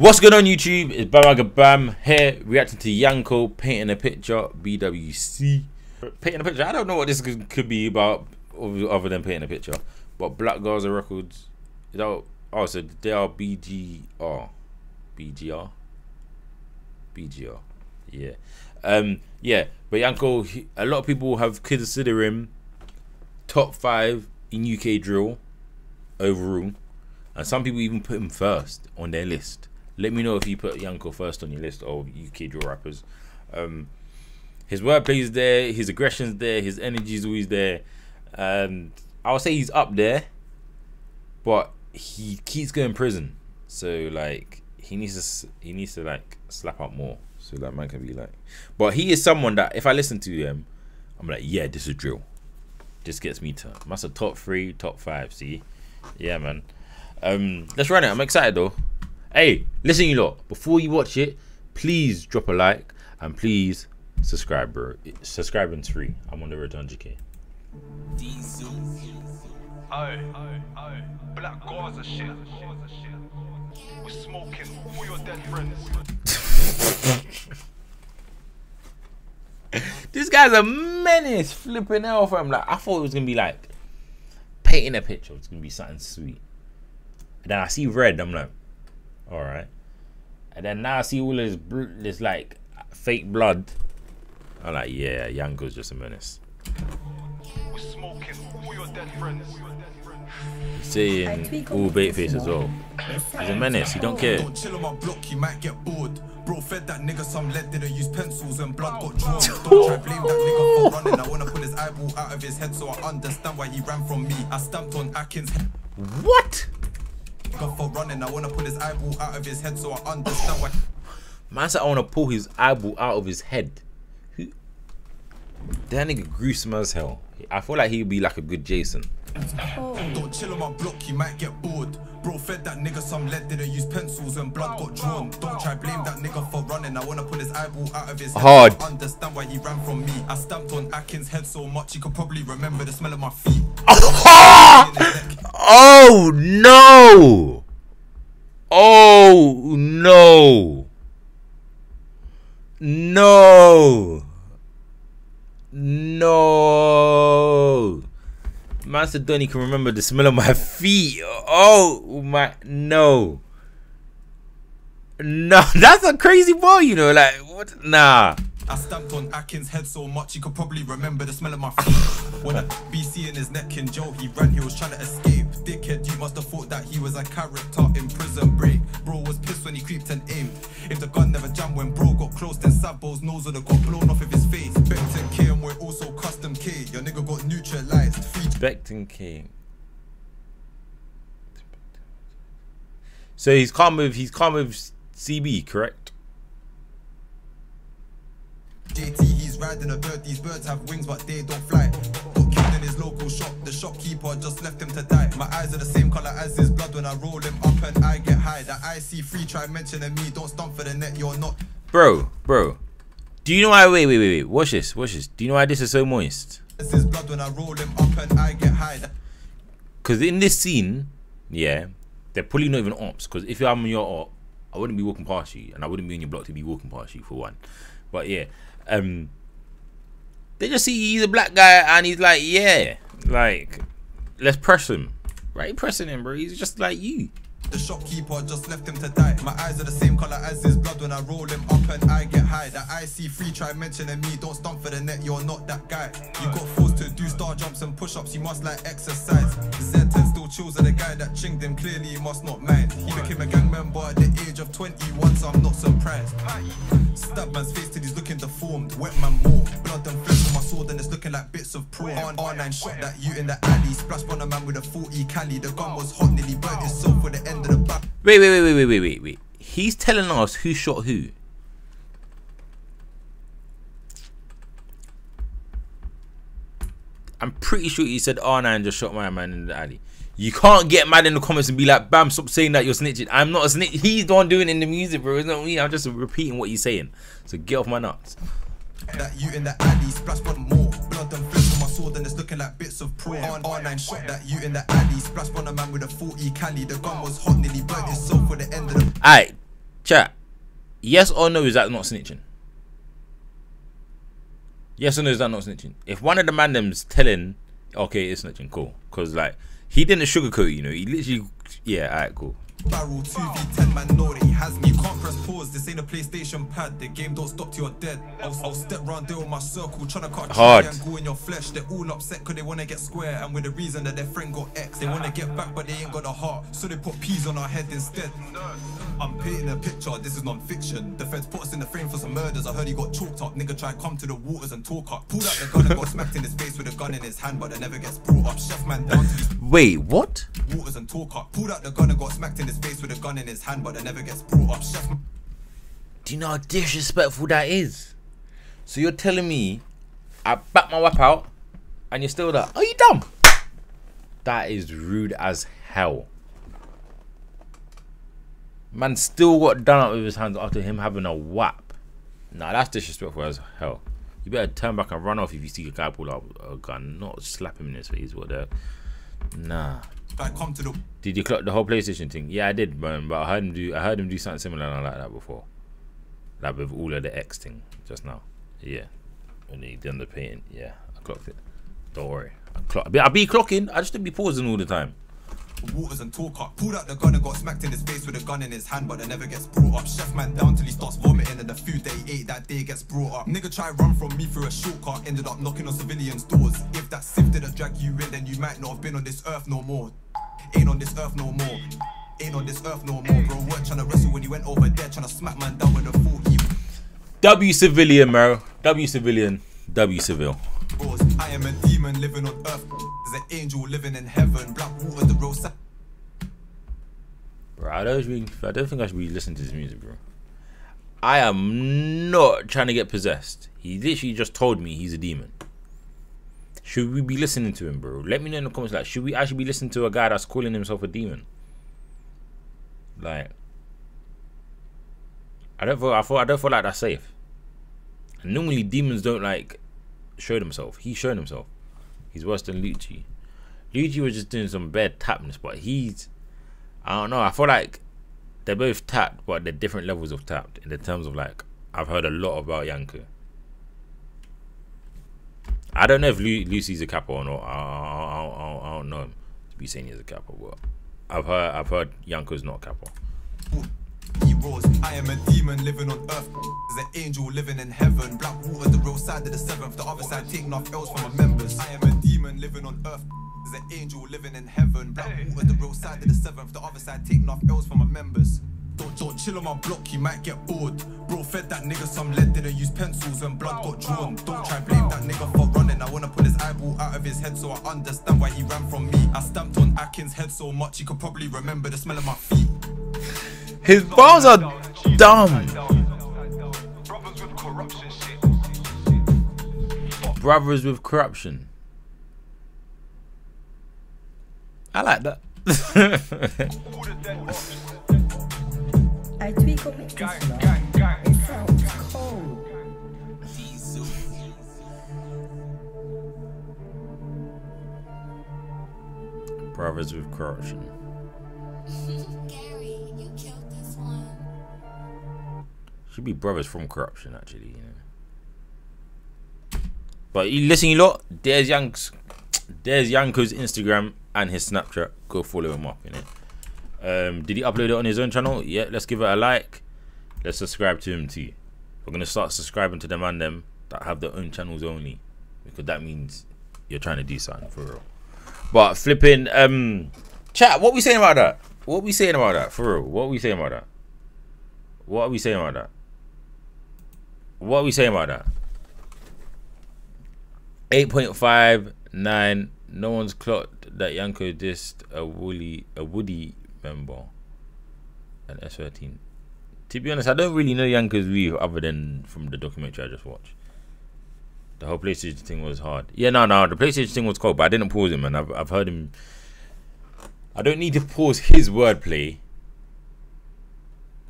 What's going on YouTube? It's Bandwagon Bam here reacting to Yanko painting a picture BWC. Painting a picture. I don't know what this could, be about other than painting a picture. But Black Gaza Records. Oh, so they are BGR. BGR? BGR. Yeah. Um, yeah. But Yanko, he, a lot of people have considered him top five in UK drill overall. And some people even put him first on their list. Let me know if you put Yanko first on your list of UK drill rappers. Um, his wordplay is there, his aggression's there, his energy is always there. And I would say he's up there, but he keeps going prison. So like he needs to he needs to like slap up more. So that man can be like, but he is someone that if I listen to him, I'm like, yeah, this is drill. This gets me to. That's a top three, top five. See, yeah, man. Um, let's run it. I'm excited though. Hey, listen, you lot. Before you watch it, please drop a like and please subscribe, bro. Subscribing's free. I'm on the road to 100k. Oh, oh, oh. Black Gaza shit. We're smoking all your dead friends. this guy's a menace, flipping hell from like I thought it was gonna be like painting a picture. It's gonna be something sweet. And then I see red. I'm like, all right. And then now I see all this brute, this like fake blood. I'm like, yeah, Yanko's just a menace. We're smoking all your dead friends. He's saying all bait face as well. He's a menace. He don't care. Don't chill on my block, you might get bored. Bro fed that nigga some lead, didn't use pencils and blood got drawn. Don't try blame that nigga for running. I wanna pull his eyeball out of his head so I understand why he ran from me. I stamped on Atkins' head. What? For running. I wanna pull his eyeball out of his head so I understand why. Man said I wanna pull his eyeball out of his head. Who? That nigga gruesome as hell. I feel like he'd be like a good Jason. Oh. Don't chill on my block, you might get bored. Bro fed that nigga some lead, didn't use pencils and blood got drawn. Don't try blame that nigga for running. I wanna pull his eyeball out of his head. Hard. So I understand why he ran from me. I stamped on Atkins' head so much he could probably remember the smell of my feet. oh no! Oh no! No! No! Macedoni can remember the smell of my feet. Oh my no. No, that's a crazy boy, you know, like what nah. I stamped on Atkins' head so much he could probably remember the smell of my feet. when a BC in his neck in Joe, he ran, he was trying to escape. Dickhead, you must have thought that he was a character in prison break. Bro was pissed when he creeped and aimed. If the gun never jammed when bro got close, then Sabo's nose would have got blown off of his face. Becton K and we're also custom K. Your nigga got neutralized. Becton K. So he's calm with he's calm with CB, correct? JT, he's riding a bird. These birds have wings, but they don't fly. In his local shop. The shopkeeper just left him to die. My eyes are the same color as his blood when I roll him up and I get high. That I see free, try mentioning me. Don't stump for the net, you're not. Bro, bro. Do you know why? Wait, wait, wait, wait. Watch this, watch this. Do you know why this is so moist? It's his blood when I roll him up and I get high. Because in this scene, yeah, they're probably not even ops. Because if I'm your op, I wouldn't be walking past you, and I wouldn't be in your block to be walking past you for one. But yeah, um, they just see he's a black guy, and he's like, yeah, like, let's press him. Right, pressing him, bro. He's just like you. The shopkeeper just left him to die. My eyes are the same color as his blood when I roll him up and I get high. That I see free, try mentioning me. Don't stump for the net, you're not that guy. You got forced to do star jumps and push ups, you must like exercise. Z10 still chills at the guy that chinged him, clearly he must not mind. He became a gang member at the age of 21, so I'm not surprised. Stab man's face till he's looking deformed. Wet man more. Blood and flesh on my sword and it's looking like bits of prawn. R9 shot that you in the alley. Splash on a man with a 40 cali. The gun was hot, nearly burnt itself for the end of the back. Wait, wait, wait, wait, wait, wait, wait, wait. He's telling us who shot who. I'm pretty sure he said R9 just shot my man in the alley. You can't get mad in the comments and be like, Bam, stop saying that you're snitching. I'm not a snitch. He's the one doing it in the music, bro. It's not me. I'm just repeating what he's saying. So get off my nuts. That you in the alley, splash on more. Blood and flesh on my sword and it's looking like bits of prawn. R9 shot that you in the alley, splash on a man with a 40 cali. The gun was hot, nearly burnt itself for the end of the. Alright. Chat. Yes or no? Is that not snitching? Yes or no? Is that not snitching? If one of the man them's telling, okay, it's snitching. Cool. Cause like he didn't sugarcoat. You know, he literally. Yeah. Alright. Cool. Barrel 2v10 man know that he has me. You can't press pause, this ain't a PlayStation pad. The game don't stop till you're dead. I'll, I'll step round there with my circle, tryna cut Hard. and go in your flesh. They're all upset cause they wanna get square. And with the reason that their friend got X, they wanna get back but they ain't got the heart. So they put peas on our head instead. I'm painting a picture, this is non-fiction. The feds put us in the frame for some murders. I heard he got choked up. Nigga tried come to the waters and talk up. Pulled out the gun and got smacked in his face with a gun in his hand, but it never gets brought up. Chef man down to Wait. What? waters and talk up. Pulled out the gun and got smacked in his face with a gun in his hand, but it never gets brought up. Chef Do you know how disrespectful that is? So you're telling me I back my whip out and you're still there? Are you dumb? That is rude as hell. Man still got done up with his hands after him having a whap. Nah, that's disrespectful as hell. You better turn back and run off if you see a guy pull out a gun, not slap him in his face. What the? Nah. I come to the Did you clock the whole PlayStation thing? Yeah, I did, man. But I heard him do. I heard him do something similar like that before. Like with all of the X thing just now. Yeah, when he done the painting. Yeah, I clocked it. Don't worry. I clock. I be clocking. I just don't be pausing all the time. Waters and talk up. Pulled out the gun and got smacked in his face with a gun in his hand, but it never gets brought up. Chef man down till he starts vomiting, and the food that he ate that day gets brought up. Nigga try run from me through a shortcut, ended up knocking on civilians' doors. If that sift didn't drag you in, then you might not have been on this earth no more. Ain't on this earth no more. Ain't on this earth no more, bro. Weren't trying to wrestle when you went over there, trying to smack man down with a 40 W civilian, bro. W civilian. W civil. Demon living on earth. There's an angel living in heaven. Black water, the road side. Bro, I don't I don't think I should be listening to this music, bro. I am not trying to get possessed. He literally just told me he's a demon. Should we be listening to him, bro? Let me know in the comments. Like, should we actually be listening to a guy that's calling himself a demon? Like, I don't feel. I feel. I don't feel like that's safe. And normally demons don't like show themselves. He's showing himself. He's worse than Lucci. Lucci was just doing some bad tapness, but he's. I don't know. I feel like they're both tapped, but they're different levels of tapped in the terms of like I've heard a lot about Yanko. I don't know if Lu- Lucy's a capo or not. I, I, I, I don't know him to be saying he's a capo, but I've heard I've heard Yanko's not a capo. Heroes. I am a demon living on earth. There's an angel living in heaven. Black water, the real side of the seventh. The other side taking off L's from my members. I am a demon living on earth. There's an angel living in heaven. Black water, the real side of the seventh. The other side taking off L's from my members. Don't, don't chill on my block, you might get bored. Bro, fed that nigga some lead, didn't use pencils when blood got drawn. Don't try blame that nigga for running. I wanna pull his eyeball out of his head so I understand why he ran from me. I stamped on Atkins' head so much he could probably remember the smell of my feet. His bars are dumb. Brothers with corruption. Brothers with corruption. I like that. All the dead ones. I tweak up it Gang, this gang, gang. It sounds cold. Brothers with corruption. Should be brothers from corruption, actually. You know. But you listen, you lot. There's Young's, there's Yanko's Instagram and his Snapchat. Go follow him up in it. Um, did he upload it on his own channel? Yeah. Let's give it a like. Let's subscribe to him too. We're gonna start subscribing to them and them that have their own channels only, because that means you're trying to do something for real. But flipping, um, chat. What we saying about that? What we saying about that? For real? What we saying about that? What are we saying about that? What are we saying about that? 8.59. No one's clocked that Yanko dissed a Woolly a Woody member. An S13. To be honest, I don't really know Yanko's view other than from the documentary I just watched. The whole PlayStation thing was hard. Yeah, no, no, the PlayStation thing was cold, but I didn't pause him, man. I've, I've heard him. I don't need to pause his wordplay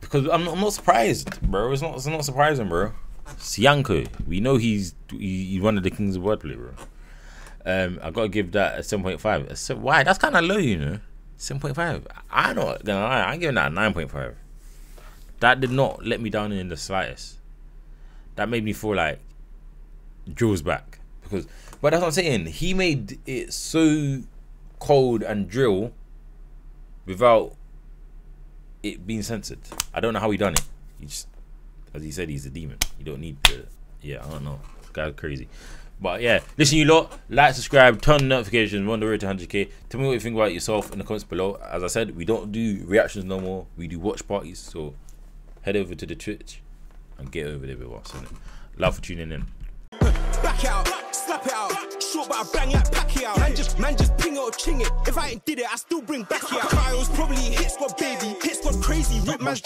because I'm, I'm not surprised, bro. It's not it's not surprising, bro. It's Yanko. We know he's he, he's one of the kings of wordplay, bro. Um, I gotta give that a seven point five. Why? That's kind of low, you know. Seven point five. I'm not gonna lie. I'm giving that a nine point five. that did not let me down in the slightest. That made me feel like Drill's back because, but that's what I'm saying. He made it so cold and drill without it being censored. I don't know how he done it. He just, as he said, he's a demon. You don't need to. Yeah, I don't know. Guy's crazy. But yeah, listen, you lot, like, subscribe, turn notifications, we're on the road to 100k. Tell me what you think about yourself in the comments below. As I said, we don't do reactions no more. We do watch parties. So head over to the Twitch and get over there with us. Love for tuning in. Back out, slap it out. Short, but I bang like Pacquiao. Man just, man just ping it or ching it. If I ain't did it, I still bring back out. Kyle's probably hit squad baby, hit squad crazy. Rip man's.